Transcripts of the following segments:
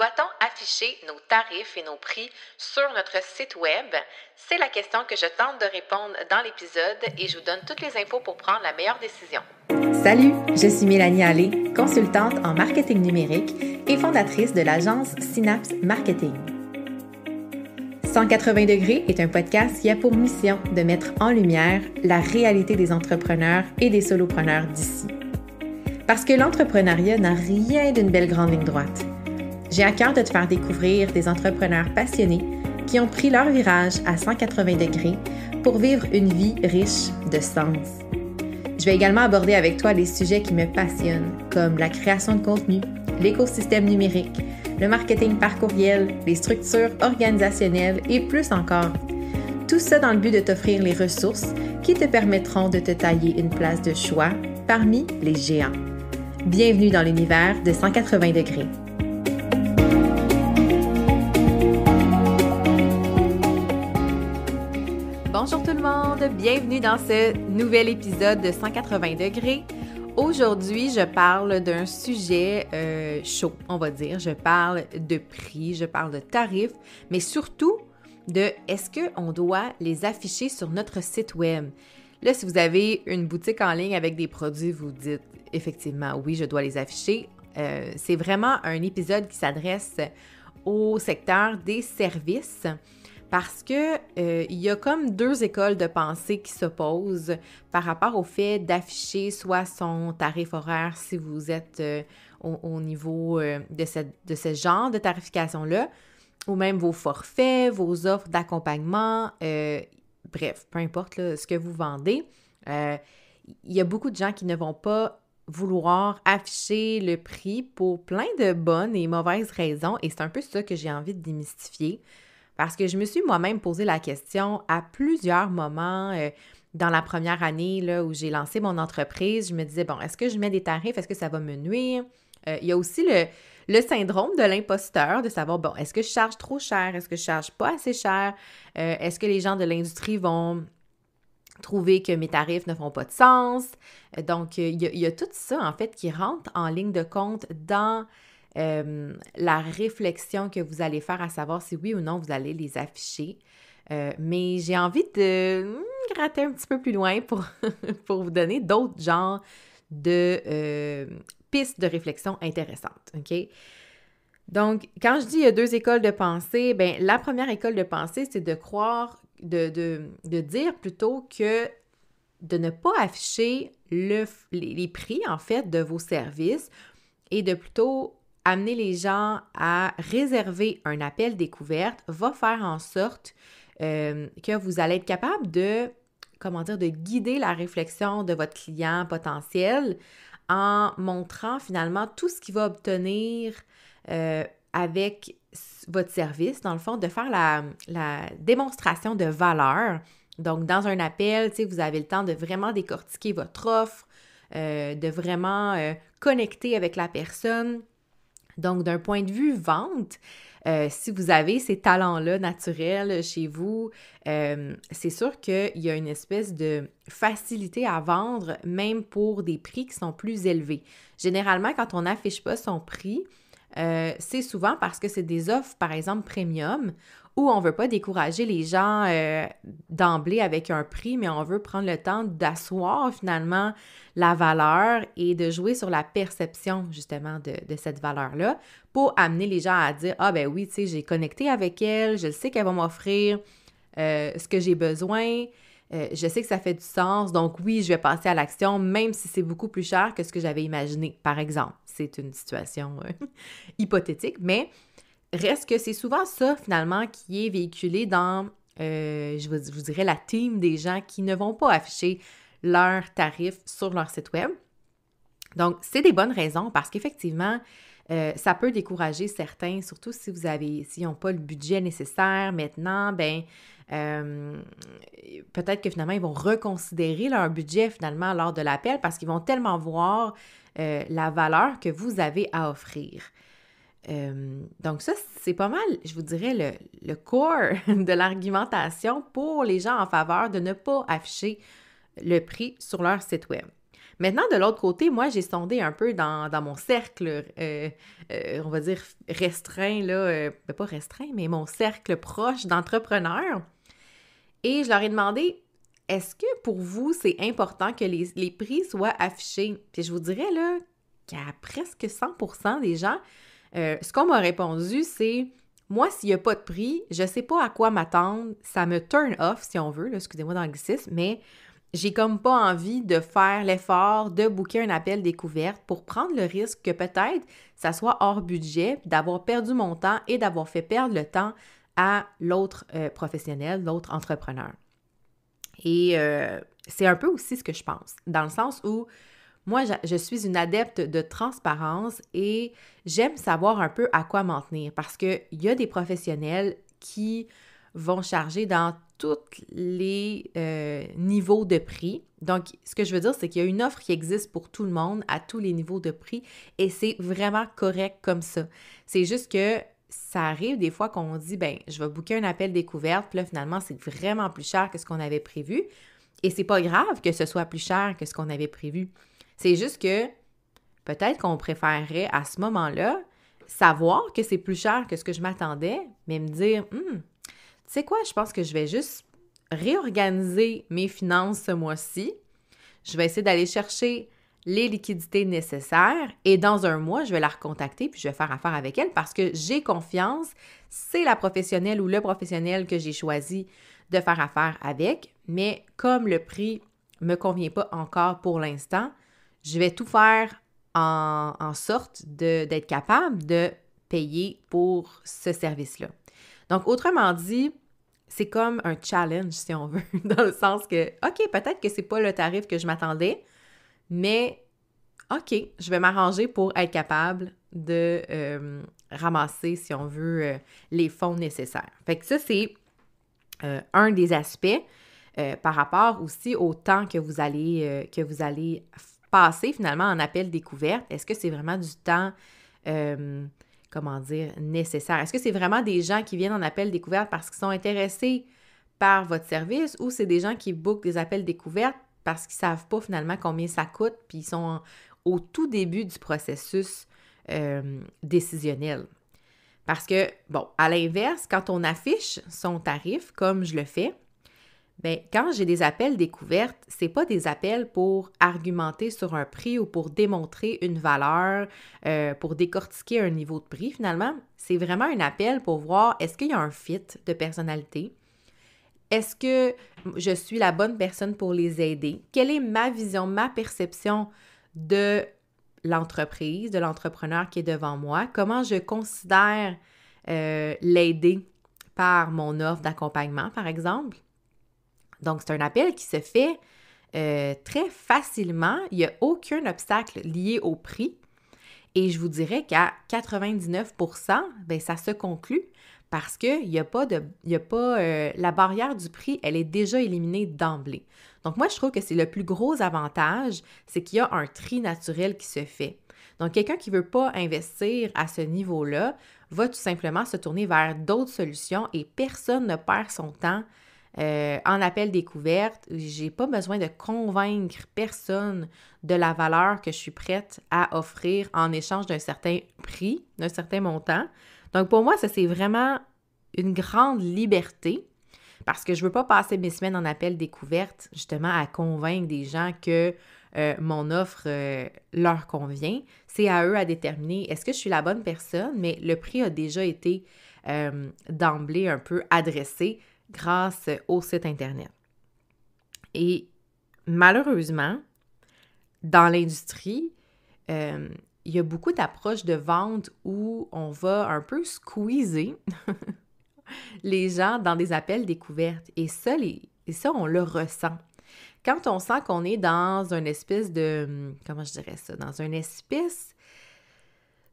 Doit-on afficher nos tarifs et nos prix sur notre site web? C'est la question que je tente de répondre dans l'épisode et je vous donne toutes les infos pour prendre la meilleure décision. Salut, je suis Mélanie Allé, consultante en marketing numérique et fondatrice de l'agence Synapse Marketing. 180 degrés est un podcast qui a pour mission de mettre en lumière la réalité des entrepreneurs et des solopreneurs d'ici. Parce que l'entrepreneuriat n'a rien d'une belle grande ligne droite. J'ai à cœur de te faire découvrir des entrepreneurs passionnés qui ont pris leur virage à 180 degrés pour vivre une vie riche de sens. Je vais également aborder avec toi les sujets qui me passionnent, comme la création de contenu, l'écosystème numérique, le marketing par courriel, les structures organisationnelles et plus encore. Tout ça dans le but de t'offrir les ressources qui te permettront de te tailler une place de choix parmi les géants. Bienvenue dans l'univers de 180 degrés. Bonjour tout le monde, bienvenue dans ce nouvel épisode de 180 degrés. Aujourd'hui, je parle d'un sujet euh, chaud, on va dire. Je parle de prix, je parle de tarifs, mais surtout de est-ce qu'on doit les afficher sur notre site web? Là, si vous avez une boutique en ligne avec des produits, vous dites effectivement oui, je dois les afficher. Euh, c'est vraiment un épisode qui s'adresse au secteur des services parce que euh, il y a comme deux écoles de pensée qui s'opposent par rapport au fait d'afficher soit son tarif horaire si vous êtes euh, au, niveau euh, de, de ce genre de tarification-là, ou même vos forfaits, vos offres d'accompagnement, bref, peu importe ce que vous vendez. Il y a beaucoup de gens qui ne vont pas vouloir afficher le prix pour plein de bonnes et mauvaises raisons, et c'est un peu ça que j'ai envie de démystifier. Parce que je me suis moi-même posé la question à plusieurs moments euh, dans la première année là, où j'ai lancé mon entreprise. Je me disais, bon, est-ce que je mets des tarifs? Est-ce que ça va me nuire? Euh, il y a aussi le, syndrome de l'imposteur, de savoir, bon, est-ce que je charge trop cher? Est-ce que je charge pas assez cher? Euh, est-ce que les gens de l'industrie vont trouver que mes tarifs ne font pas de sens? Donc, il y, a, tout ça, en fait, qui rentre en ligne de compte dans euh, la réflexion que vous allez faire à savoir si oui ou non vous allez les afficher. Euh, mais j'ai envie de hmm, gratter un petit peu plus loin pour, vous donner d'autres genres de euh, pistes de réflexion intéressantes. Donc, quand je dis il y a deux écoles de pensée, ben la première école de pensée, c'est de croire, de, dire plutôt que de ne pas afficher le, les prix, en fait, de vos services et de plutôt amener les gens à réserver un appel découverte va faire en sorte euh, que vous allez être capable de, comment dire, de guider la réflexion de votre client potentiel en montrant finalement tout ce qu'il va obtenir euh, avec votre service, dans le fond, de faire la, démonstration de valeur. Donc, dans un appel, vous avez le temps de vraiment décortiquer votre offre, euh, de vraiment connecter avec la personne donc, d'un point de vue vente, euh, si vous avez ces talents-là naturels chez vous, euh, c'est sûr qu'il y a une espèce de facilité à vendre, même pour des prix qui sont plus élevés. Généralement, quand on n'affiche pas son prix, euh, c'est souvent parce que c'est des offres, par exemple, premium, où on ne veut pas décourager les gens d'emblée avec un prix, mais on veut prendre le temps d'asseoir finalement la valeur et de jouer sur la perception justement de, cette valeur-là pour amener les gens à dire Ah ben oui, tu sais, j'ai connecté avec elle, je sais qu'elle va m'offrir euh, ce que j'ai besoin. Euh, je sais que ça fait du sens, donc oui, je vais passer à l'action, même si c'est beaucoup plus cher que ce que j'avais imaginé, par exemple. C'est une situation euh, hypothétique, mais reste que c'est souvent ça, finalement, qui est véhiculé dans, je, vous, je vous dirais, la team des gens qui ne vont pas afficher leurs tarifs sur leur site web. Donc, c'est des bonnes raisons parce qu'effectivement, euh, ça peut décourager certains, surtout si vous avez, s'ils n'ont pas le budget nécessaire maintenant, ben euh, peut-être que finalement ils vont reconsidérer leur budget finalement lors de l'appel parce qu'ils vont tellement voir euh, la valeur que vous avez à offrir. donc ça, c'est pas mal, je vous dirais, le, le core de l'argumentation pour les gens en faveur de ne pas afficher le prix sur leur site web. Maintenant, de l'autre côté, moi, j'ai sondé un peu dans, mon cercle, euh, euh, on va dire restreint, là, euh, ben, pas restreint, mais mon cercle proche d'entrepreneurs. Et je leur ai demandé, est-ce que pour vous, c'est important que les, prix soient affichés? Puis je vous dirais, là, qu'à presque 100% des gens, ce qu'on m'a répondu, c'est moi, s'il n'y a pas de prix, je ne sais pas à quoi m'attendre. Ça me turn off, si on veut, excusez-moi d'anglicisme, mais j'ai comme pas envie de faire l'effort de booker un appel découverte pour prendre le risque que peut-être ça soit hors budget, d'avoir perdu mon temps et d'avoir fait perdre le temps à l'autre euh, professionnel, l'autre entrepreneur. Et euh, c'est un peu aussi ce que je pense, dans le sens où moi, je, suis une adepte de transparence et j'aime savoir un peu à quoi m'en tenir parce qu'il y a des professionnels qui vont charger dans tous les euh, niveaux de prix. Donc, ce que je veux dire, c'est qu'il y a une offre qui existe pour tout le monde à tous les niveaux de prix et c'est vraiment correct comme ça. C'est juste que ça arrive des fois qu'on dit, ben, je vais booker un appel découverte, puis là, finalement, c'est vraiment plus cher que ce qu'on avait prévu. Et c'est pas grave que ce soit plus cher que ce qu'on avait prévu. C'est juste que peut-être qu'on préférerait à ce moment-là savoir que c'est plus cher que ce que je m'attendais, mais me dire, hum, tu sais quoi, je pense que je vais juste réorganiser mes finances ce mois-ci. Je vais essayer d'aller chercher les liquidités nécessaires et dans un mois, je vais la recontacter puis je vais faire affaire avec elle parce que j'ai confiance. C'est la professionnelle ou le professionnel que j'ai choisi de faire affaire avec. Mais comme le prix ne me convient pas encore pour l'instant, je vais tout faire en, en sorte d'être capable de payer pour ce service-là. Donc, autrement dit, c'est comme un challenge, si on veut, dans le sens que, OK, peut-être que c'est pas le tarif que je m'attendais, mais OK, je vais m'arranger pour être capable de euh, ramasser, si on veut, euh, les fonds nécessaires. Fait que ça, c'est euh, un des aspects par rapport aussi au temps que vous allez, que vous allez passer finalement en appel découverte. Est-ce que c'est vraiment du temps comment dire, nécessaire? Est-ce que c'est vraiment des gens qui viennent en appel découverte parce qu'ils sont intéressés par votre service ou c'est des gens qui bookent des appels découvertes parce qu'ils ne savent pas finalement combien ça coûte puis ils sont au tout début du processus euh, décisionnel? Parce que, bon, à l'inverse, quand on affiche son tarif, comme je le fais, Bien, quand j'ai des appels découvertes, c'est pas des appels pour argumenter sur un prix ou pour démontrer une valeur, euh, pour décortiquer un niveau de prix finalement. C'est vraiment un appel pour voir est-ce qu'il y a un fit de personnalité, est-ce que je suis la bonne personne pour les aider, quelle est ma vision, ma perception de l'entreprise, de l'entrepreneur qui est devant moi, comment je considère euh, l'aider par mon offre d'accompagnement, par exemple? Donc, c'est un appel qui se fait euh, très facilement. Il n'y a aucun obstacle lié au prix. Et je vous dirais qu'à 99 bien, ça se conclut parce qu'il n'y a pas de. Euh, la barrière du prix, elle est déjà éliminée d'emblée. Donc, moi, je trouve que c'est le plus gros avantage, c'est qu'il y a un tri naturel qui se fait. Donc, quelqu'un qui ne veut pas investir à ce niveau-là va tout simplement se tourner vers d'autres solutions et personne ne perd son temps euh, en appel découverte, j'ai pas besoin de convaincre personne de la valeur que je suis prête à offrir en échange d'un certain prix, d'un certain montant. Donc pour moi, ça c'est vraiment une grande liberté parce que je veux pas passer mes semaines en appel découverte justement à convaincre des gens que euh, mon offre euh, leur convient. C'est à eux à déterminer est-ce que je suis la bonne personne, mais le prix a déjà été d'emblée un peu adressé grâce au site Internet. Et malheureusement, dans l'industrie, euh, il y a beaucoup d'approches de vente où on va un peu squeezer les gens dans des appels découvertes. Et ça, ça, on le ressent. Quand on sent qu'on est dans une espèce de, comment je dirais ça, dans une espèce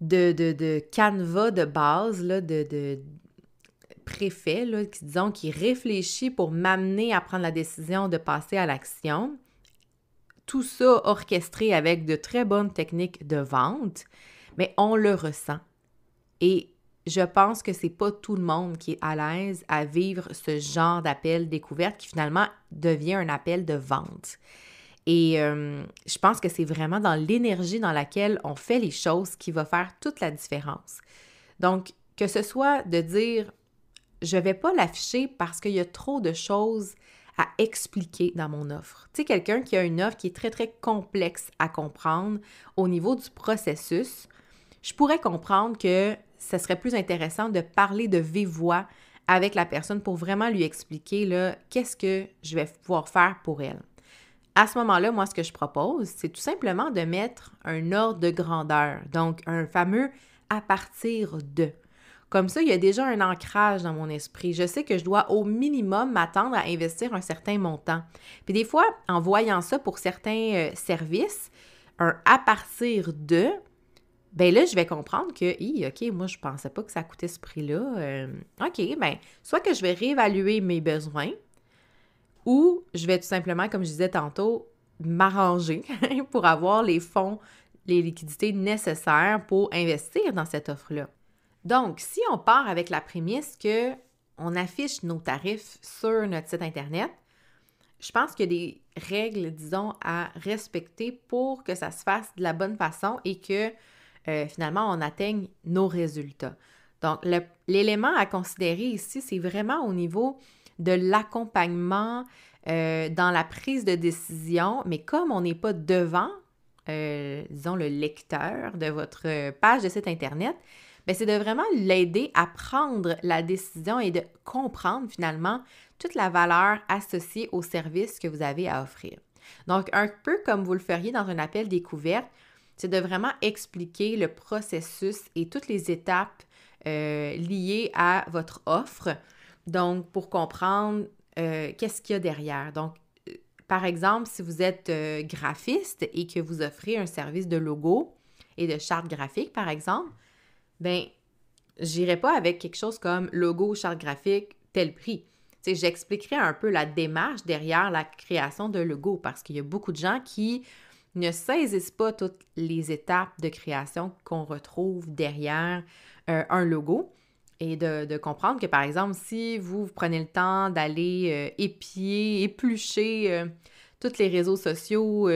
de, de, de canevas de base, de, préfet, là, qui, disons, qui réfléchit pour m'amener à prendre la décision de passer à l'action. Tout ça orchestré avec de très bonnes techniques de vente, mais on le ressent. Et je pense que c'est pas tout le monde qui est à l'aise à vivre ce genre d'appel découverte qui finalement devient un appel de vente. Et euh, je pense que c'est vraiment dans l'énergie dans laquelle on fait les choses qui va faire toute la différence. Donc, que ce soit de dire, je ne vais pas l'afficher parce qu'il y a trop de choses à expliquer dans mon offre. Tu sais, quelqu'un qui a une offre qui est très, très complexe à comprendre au niveau du processus, je pourrais comprendre que ce serait plus intéressant de parler de vive voix avec la personne pour vraiment lui expliquer qu'est-ce que je vais pouvoir faire pour elle. À ce moment-là, moi, ce que je propose, c'est tout simplement de mettre un ordre de grandeur, donc un fameux à partir de. Comme ça, il y a déjà un ancrage dans mon esprit. Je sais que je dois au minimum m'attendre à investir un certain montant. Puis des fois, en voyant ça pour certains euh, services, un à partir de, ben là, je vais comprendre que, hi, OK, moi, je pensais pas que ça coûtait ce prix-là. Euh, OK, ben, soit que je vais réévaluer mes besoins, ou je vais tout simplement, comme je disais tantôt, m'arranger pour avoir les fonds, les liquidités nécessaires pour investir dans cette offre-là. Donc, si on part avec la prémisse que on affiche nos tarifs sur notre site Internet, je pense qu'il y a des règles, disons, à respecter pour que ça se fasse de la bonne façon et que euh, finalement on atteigne nos résultats. Donc, l'élément à considérer ici, c'est vraiment au niveau de l'accompagnement euh, dans la prise de décision, mais comme on n'est pas devant, euh, disons, le lecteur de votre page de site Internet, c'est de vraiment l'aider à prendre la décision et de comprendre finalement toute la valeur associée au service que vous avez à offrir. Donc, un peu comme vous le feriez dans un appel découverte, c'est de vraiment expliquer le processus et toutes les étapes euh, liées à votre offre. Donc, pour comprendre euh, qu'est-ce qu'il y a derrière. Donc, euh, par exemple, si vous êtes graphiste et que vous offrez un service de logo et de charte graphique, par exemple, ben, j'irai pas avec quelque chose comme logo, charte graphique, tel prix. J'expliquerai un peu la démarche derrière la création de logo parce qu'il y a beaucoup de gens qui ne saisissent pas toutes les étapes de création qu'on retrouve derrière euh, un logo et de, comprendre que, par exemple, si vous, prenez le temps d'aller euh, épier, éplucher euh, tous les réseaux sociaux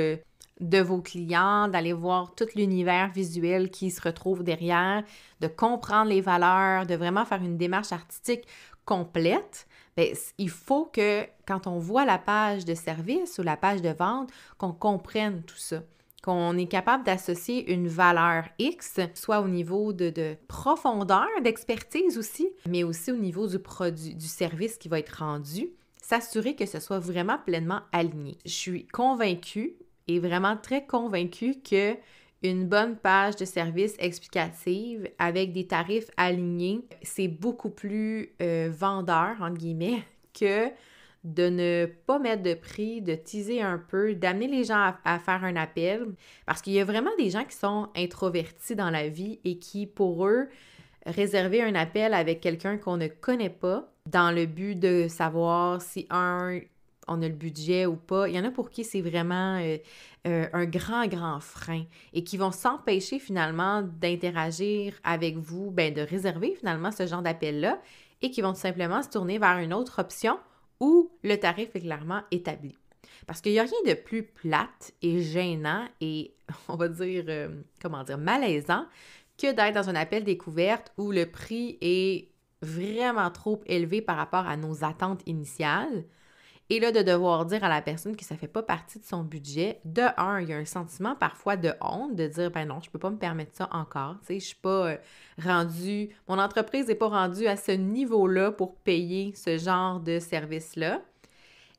de vos clients, d'aller voir tout l'univers visuel qui se retrouve derrière, de comprendre les valeurs, de vraiment faire une démarche artistique complète, bien, il faut que quand on voit la page de service ou la page de vente, qu'on comprenne tout ça qu'on est capable d'associer une valeur X, soit au niveau de, de profondeur, d'expertise aussi, mais aussi au niveau du produit, du service qui va être rendu, s'assurer que ce soit vraiment pleinement aligné. Je suis convaincue et vraiment très convaincue que une bonne page de service explicative avec des tarifs alignés, c'est beaucoup plus euh, vendeur, entre guillemets, que de ne pas mettre de prix, de teaser un peu, d'amener les gens à, faire un appel. Parce qu'il y a vraiment des gens qui sont introvertis dans la vie et qui, pour eux, réserver un appel avec quelqu'un qu'on ne connaît pas dans le but de savoir si un on a le budget ou pas. Il y en a pour qui c'est vraiment euh, euh, un grand, grand frein et qui vont s'empêcher finalement d'interagir avec vous, ben, de réserver finalement ce genre d'appel-là et qui vont tout simplement se tourner vers une autre option où le tarif est clairement établi. Parce qu'il n'y a rien de plus plate et gênant et, on va dire, euh, comment dire, malaisant que d'être dans un appel découverte où le prix est vraiment trop élevé par rapport à nos attentes initiales et là, de devoir dire à la personne que ça ne fait pas partie de son budget, de un, il y a un sentiment parfois de honte de dire ben non, je ne peux pas me permettre ça encore. Tu sais, je suis pas euh, rendu, mon entreprise n'est pas rendue à ce niveau-là pour payer ce genre de service-là.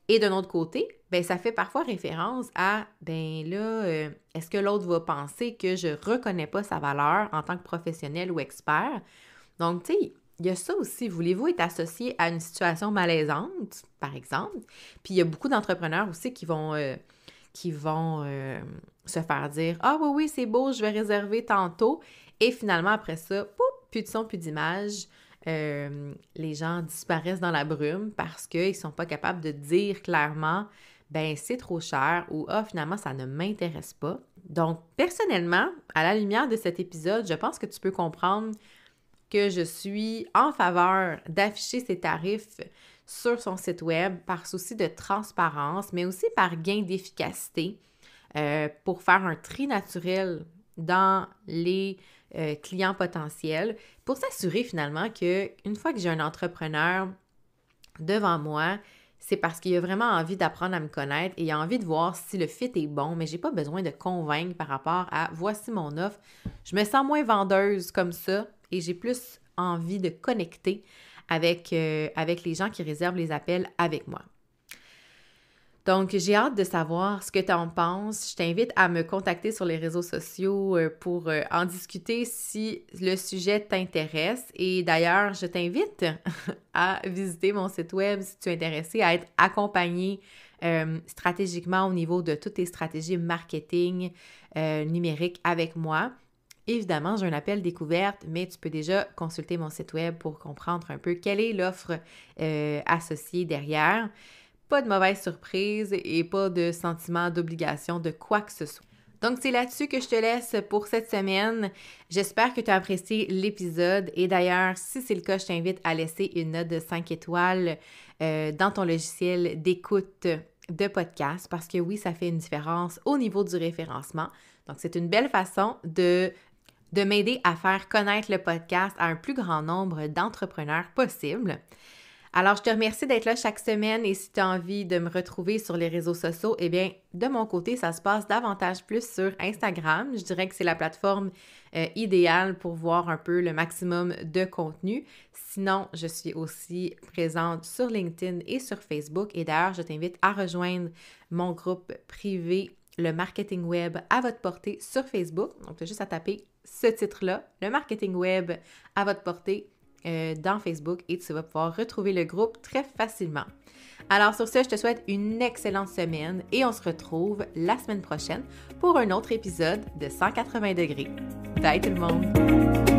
Et d'un autre côté, ben ça fait parfois référence à ben là, euh, est-ce que l'autre va penser que je reconnais pas sa valeur en tant que professionnel ou expert? Donc, tu sais, il y a ça aussi. Voulez-vous être associé à une situation malaisante, par exemple? Puis il y a beaucoup d'entrepreneurs aussi qui vont, euh, qui vont euh, se faire dire Ah oui, oui, c'est beau, je vais réserver tantôt. Et finalement, après ça, pouf, plus de son, plus d'image. Euh, les gens disparaissent dans la brume parce qu'ils ne sont pas capables de dire clairement ben c'est trop cher ou ah finalement ça ne m'intéresse pas. Donc personnellement, à la lumière de cet épisode, je pense que tu peux comprendre que je suis en faveur d'afficher ces tarifs sur son site web par souci de transparence, mais aussi par gain d'efficacité euh, pour faire un tri naturel dans les euh, clients potentiels, pour s'assurer finalement que une fois que j'ai un entrepreneur devant moi, c'est parce qu'il a vraiment envie d'apprendre à me connaître et il a envie de voir si le fit est bon, mais j'ai pas besoin de convaincre par rapport à voici mon offre. Je me sens moins vendeuse comme ça et j'ai plus envie de connecter avec, euh, avec les gens qui réservent les appels avec moi. Donc, j'ai hâte de savoir ce que tu en penses. Je t'invite à me contacter sur les réseaux sociaux euh, pour euh, en discuter si le sujet t'intéresse. Et d'ailleurs, je t'invite à visiter mon site web si tu es intéressé à être accompagné euh, stratégiquement au niveau de toutes tes stratégies marketing numérique avec moi. Évidemment, j'ai un appel découverte, mais tu peux déjà consulter mon site web pour comprendre un peu quelle est l'offre associée derrière pas de mauvaise surprise et pas de sentiment d'obligation de quoi que ce soit. Donc, c'est là-dessus que je te laisse pour cette semaine. J'espère que tu as apprécié l'épisode. Et d'ailleurs, si c'est le cas, je t'invite à laisser une note de 5 étoiles euh, dans ton logiciel d'écoute de podcast parce que oui, ça fait une différence au niveau du référencement. Donc, c'est une belle façon de, de m'aider à faire connaître le podcast à un plus grand nombre d'entrepreneurs possible. Alors, je te remercie d'être là chaque semaine et si tu as envie de me retrouver sur les réseaux sociaux, eh bien, de mon côté, ça se passe davantage plus sur Instagram. Je dirais que c'est la plateforme euh, idéale pour voir un peu le maximum de contenu. Sinon, je suis aussi présente sur LinkedIn et sur Facebook. Et d'ailleurs, je t'invite à rejoindre mon groupe privé, le marketing web à votre portée sur Facebook. Donc, tu as juste à taper ce titre-là, le marketing web à votre portée euh, dans Facebook et tu vas pouvoir retrouver le groupe très facilement. Alors sur ce, je te souhaite une excellente semaine et on se retrouve la semaine prochaine pour un autre épisode de 180 degrés. Bye tout le monde!